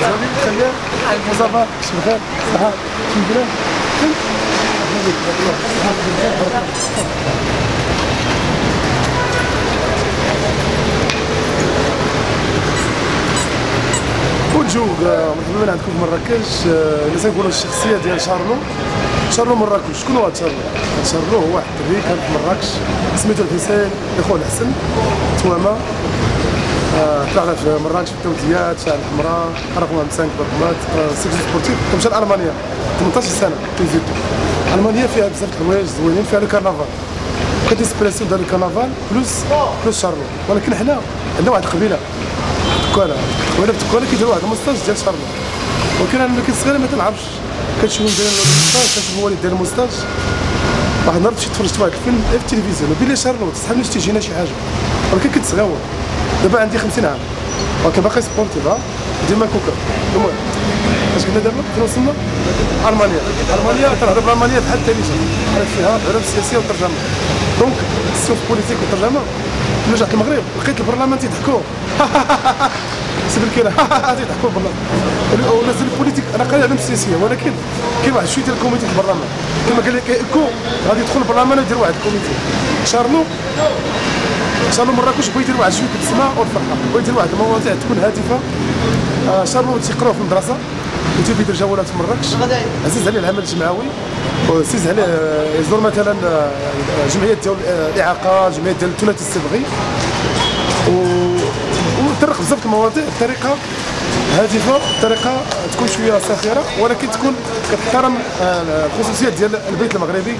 لله والجو مرحبا عندكم في مراكش اللي تنقولوا الشخصيه ديال شارلو شارلو مراكش شكون هو شارلو؟ شارلو هو واحد الدري كان في مراكش سميتو الحسين اخوه الحسن توامه آه، طلع في مراكش في التوتيات شعر الحمراء رقم 5 برقمات سيكس سبورتيف. مشى لالمانيا 18 سنة كيزيدو المانيا فيها بزاف الحوايج زوينين فيها لو كارنافال. كانت اسبريسو دار الكارنافال بلوس بلوس شارلو. ولكن حنا عندنا واحد القبيله تكوالا. وأنا في تكوالا كيديروا واحد الموستاج ديال شارلو. ولكن أنا كنت صغير ما تنعرفش. كنشوفهم دايرين الموستاج كنشوف الوالد داير الموستاج واحد النهار مشيت تفرجت واحد الفيلم في التلفزيون وبيلي شارلو شي تيجينا شي حاجة. ولكن كنت صغير دابا عندي 50 عام. ولكن باقي سبورتيف ها؟ ديما كوكا. المهم اش قلنا دابا فين وصلنا؟ ألمانيا. ألمانيا تنهضر بالالمانيه بحال التاليجه عرفت فيها؟ علوم السياسية والترجمة. دونك السيوف بوليتيك والترجمة ملي رجعت المغرب. لقيت البرلمان تيضحكوا. سيب الكيرة تيضحكوا بالله. والناس البوليتيك أنا قاري علوم السياسية ولكن كاين واحد شوية ديال الكوميتي في البرلمان. كما قال لك ايكو غادي يدخل البرلمان ويدير واحد الكوميتي شارلو شارلو مراكش بغى يدير واحد شوية السماء والفرحه بغى يدير واحد المواضيع تكون هادفة. آه شارلو تيقراو في المدرسة. وتيبي يدير جولات في مراكش عزيز عليه العمل الجمعوي وعزيز عليه آه، يزور مثلا آه، جمعيات ديال آه، الإعاقة جمعيات ديال الثلاثي الصبغي. وطرق بزاف المواضيع بطريقة هادفة بطريقة تكون شوية ساخره ولكن تكون كتحترم آه، الخصوصيات ديال البيت المغربي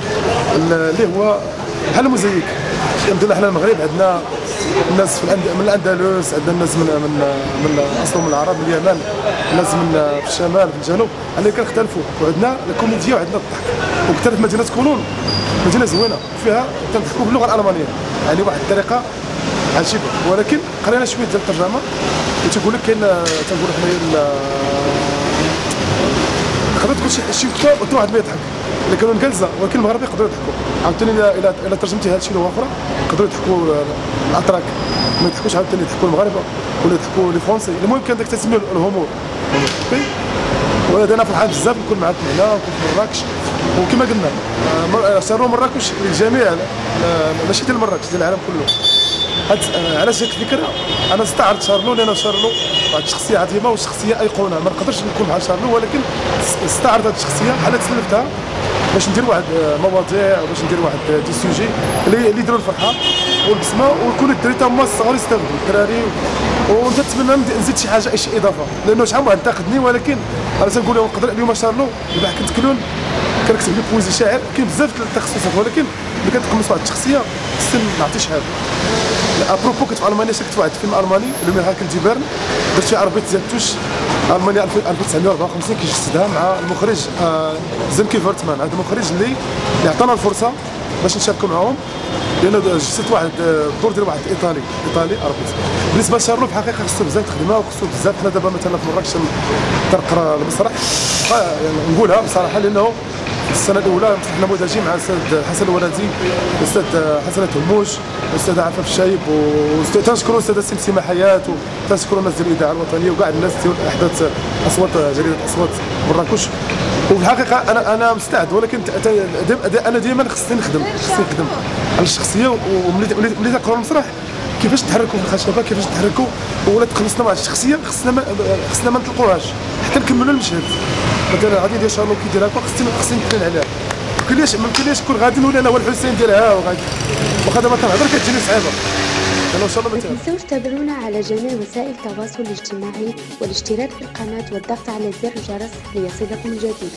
اللي هو بحال المزيك الحمد لله حنا المغرب عندنا الناس. من الأندلس عندنا الناس من من من أصلهم من العرب من اليمن الناس من في الشمال في الجنوب. على كنختلفوا. وعندنا الكوميديا وعندنا الضحك. وكثرت مدينة كولون مدينة زوينة. فيها تنضحكوا باللغة الألمانية. يعني واحد الطريقة عجيبة. ولكن قرينا شوية ديال الترجمة. وتيقول لك كاين تنقولوا حنايا تقدر تقول شي كتاب وحتى واحد ما يضحك. اللي كانوا انجلزه ولكن المغاربه يقدروا يضحكوا. عاوتاني إلى إلى ترجمتي هذا الشيء لغه أخرى يقدروا يضحكوا الأتراك. ما يضحكوش عاوتاني يضحكوا المغاربه ولا يضحكوا les Français المهم كان داك تسميه ال humour OK؟ ولاد أنا فرحان بزاف نكون معكم هنا ونكون في مراكش. وكما قلنا آه، مر- سيروا مراكش للجميع آه، ماشي ديال مراكش ديال العالم كله. آه، علاش هاد الفكرة أنا استعرضت شارلو لأن شارلو واحد الشخصيه عظيمة وشخصية أيقونة. ما نقدرش نكون بحال شارلو ولكن س- استعرض هاد الشخصية بحال تسلفتها باش ندير واحد آه، مواضيع وباش ندير واحد آه، دي سوجي اللي اللي يديروا الفرحة والبسمة ويكون الدراري تا هما الصغار يستافدوا الدراري ونتمنى نزيد شي حاجة شي إضافة. لأنه شحال واحد انتقدني ولكن أنا تنقول لهم نقدر اليوم شارلو دابا كنت كلون كنكتب لي بويزي شاعر كاين بزاف التخصصات ولكن ملي كتقمص واحد الشخصية خصني نعطي شهاده أبروبو كنت في المانيا شفت واحد الفيلم ألماني لو ميراكل دي بيرن درت فيه عربية زاتوش ألمانيا 1954 كيجسدها مع المخرج آه، زنكي فورتمان. هذا المخرج اللي اللي عطانا الفرصة باش نشاركوا معاهم. لأنه جسدت واحد آه، الدور ديال واحد إيطالي إيطالي عربيت بالنسبة لشارلو في الحقيقة خصو بزاف تخدمها وخصو بزاف حنا دابا مثلا في مراكش تنقرا المسرح. آه، يعني نقولها بصراحة لأنه السنة الأولى فتحنا نموذجي مع الأستاذ حسن الولدي الأستاذ حسن تهموش الأستاذ عفاف الشايب و تنشكروا الاستاذه سمسمه حياه وتنشكروا الناس ديال الاذاعه الوطنية وكاع الناس ديال أحداث أصوات جريدة أصوات مراكش. وفي الحقيقة أنا أنا مستعد ولكن أنا ديما خصني نخدم خصني نخدم على الشخصية وملي ملي المسرح. كيفاش نتحركوا في الخشبه كيفاش نتحركوا ولا تخلصنا مع الشخصيه خصنا ما خصنا ما نطلقوهاش حتى نكملوا المشهد. مثلا غادي ندير شارلو كيدير هكا خصني خصني نتكلم عليها. كليش ما يمكنليش نكون غادي نولي أنا هو الحسين ديالها وغادي. واخا دابا كنهضر كتجيني صعيبة. ما ما. تنسوش تابعونا على جميع وسائل التواصل الاجتماعي والاشتراك في القناة والضغط على زر الجرس ليصلكم الجديد.